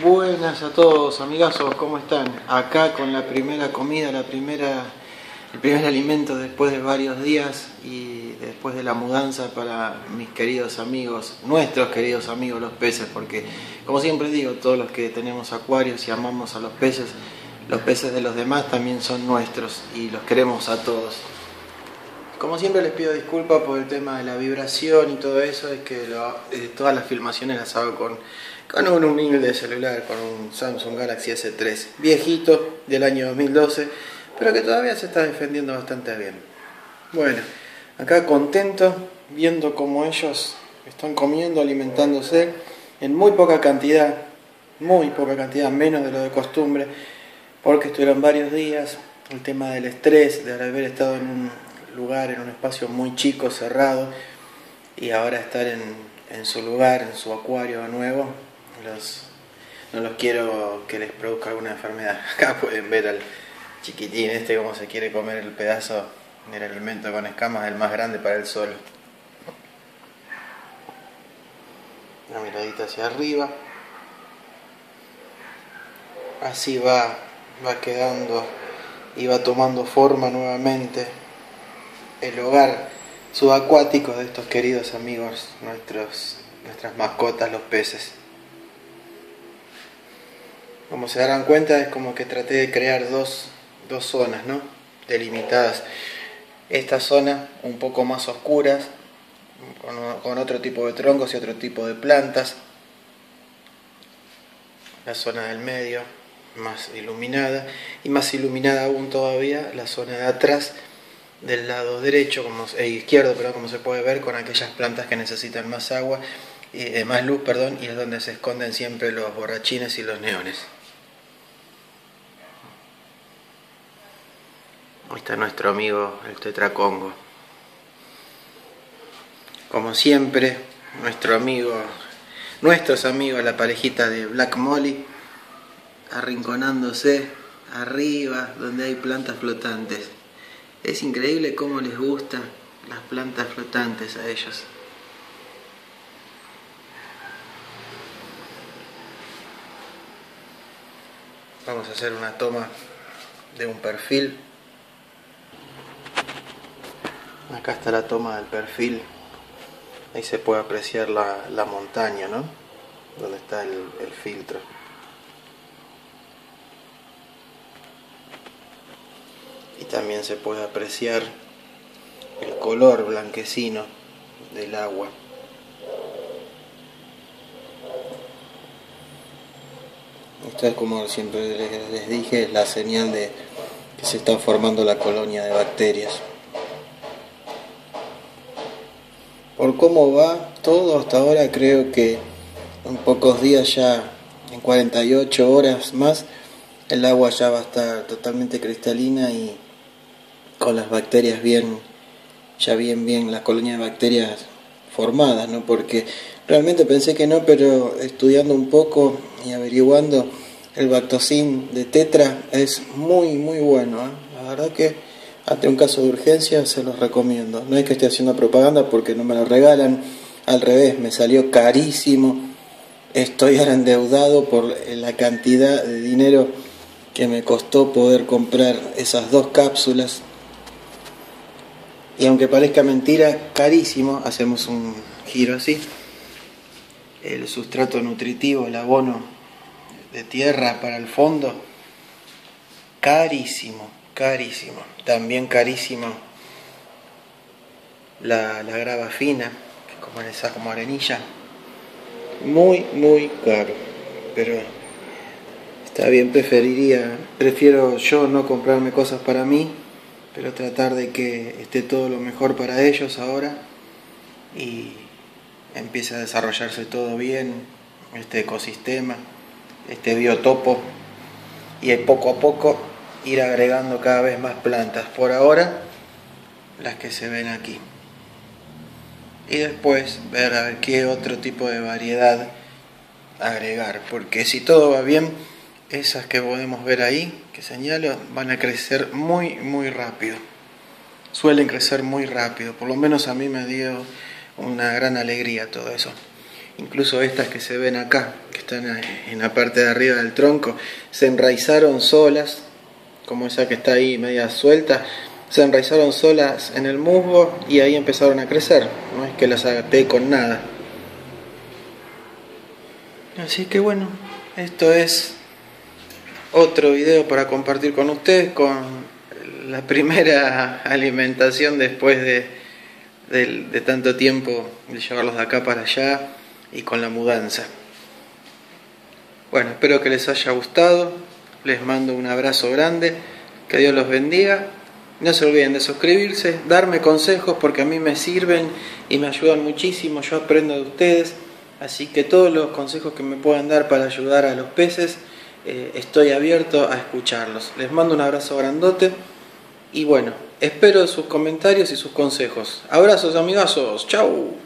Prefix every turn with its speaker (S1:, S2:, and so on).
S1: Buenas a todos, amigazos, ¿cómo están? Acá con la primera comida, la primera, el primer alimento después de varios días y después de la mudanza para mis queridos amigos, nuestros queridos amigos los peces, porque como siempre digo, todos los que tenemos acuarios y amamos a los peces, los peces de los demás también son nuestros y los queremos a todos. Como siempre les pido disculpas por el tema de la vibración y todo eso, es que eh, todas las filmaciones las hago con, con un humilde celular, con un Samsung Galaxy S3, viejito del año 2012, pero que todavía se está defendiendo bastante bien. Bueno, acá contento viendo cómo ellos están comiendo, alimentándose en muy poca cantidad, muy poca cantidad, menos de lo de costumbre, porque estuvieron varios días, el tema del estrés, de haber estado en un lugar, en un espacio muy chico, cerrado, y ahora estar en, en su lugar, en su acuario nuevo, no los quiero que les produzca alguna enfermedad. Acá pueden ver al chiquitín este cómo se quiere comer el pedazo del alimento con escamas, el más grande para él solo. Una miradita hacia arriba. Así va, va quedando y va tomando forma nuevamente el hogar subacuático de estos queridos amigos, nuestros, nuestras mascotas, los peces. Como se darán cuenta, es como que traté de crear dos, dos zonas, ¿no? Delimitadas. Esta zona un poco más oscuras, con, con otro tipo de troncos y otro tipo de plantas. La zona del medio, más iluminada. Y más iluminada aún todavía la zona de atrás del lado derecho como, e izquierdo, pero como se puede ver, con aquellas plantas que necesitan más agua, eh, más luz, perdón, y es donde se esconden siempre los borrachines y los neones. Ahí está nuestro amigo el tetracongo. Como siempre, nuestro amigo, nuestros amigos, la parejita de Black Molly, arrinconándose arriba donde hay plantas flotantes. Es increíble cómo les gustan las plantas flotantes a ellos. Vamos a hacer una toma de un perfil. Acá está la toma del perfil. Ahí se puede apreciar la, montaña, ¿no? Donde está el, el filtro. También se puede apreciar el color blanquecino del agua. Esto es como siempre les dije, es la señal de que se está formando la colonia de bacterias. Por cómo va todo hasta ahora, creo que en pocos días ya, en 48 horas más, el agua ya va a estar totalmente cristalina y con las bacterias bien, ya bien, bien, la colonia de bacterias formadas, ¿no? Porque realmente pensé que no, pero estudiando un poco y averiguando, el bactocin de tetra es muy, muy bueno. ¿eh? La verdad que ante un caso de urgencia se los recomiendo. No es que esté haciendo propaganda porque no me lo regalan, al revés, me salió carísimo. Estoy ahora endeudado por la cantidad de dinero que me costó poder comprar esas dos cápsulas y aunque parezca mentira, carísimo, hacemos un giro así. El sustrato nutritivo, el abono de tierra para el fondo, carísimo, carísimo. También carísimo la, grava fina, como esa como arenilla. Muy, muy caro. Pero está bien, preferiría, prefiero yo no comprarme cosas para mí pero tratar de que esté todo lo mejor para ellos ahora y empiece a desarrollarse todo bien, este ecosistema, este biotopo, y poco a poco ir agregando cada vez más plantas. Por ahora, las que se ven aquí. Y después ver a ver qué otro tipo de variedad agregar, porque si todo va bien, esas que podemos ver ahí, que señalo, van a crecer muy, muy rápido. Suelen crecer muy rápido, por lo menos a mí me dio una gran alegría todo eso. Incluso estas que se ven acá, que están en la parte de arriba del tronco, se enraizaron solas, como esa que está ahí media suelta, se enraizaron solas en el musgo y ahí empezaron a crecer, no es que las agaté con nada. Así que bueno, esto es otro video para compartir con ustedes con la primera alimentación después de, de, tanto tiempo de llevarlos de acá para allá y con la mudanza. Bueno, espero que les haya gustado, les mando un abrazo grande, que Dios los bendiga. No se olviden de suscribirse, darme consejos porque a mí me sirven y me ayudan muchísimo, yo aprendo de ustedes, así que todos los consejos que me puedan dar para ayudar a los peces, eh, estoy abierto a escucharlos. Les mando un abrazo grandote y bueno, espero sus comentarios y sus consejos. Abrazos amigazos, chau.